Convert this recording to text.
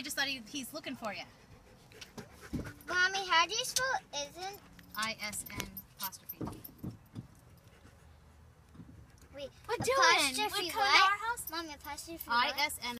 I just thought he, he's looking for you. Mommy, how do you spell isn't? I S N apostrophe T. Wait, What apostrophe What what? coming to our house? Mommy, apostrophe I what? S N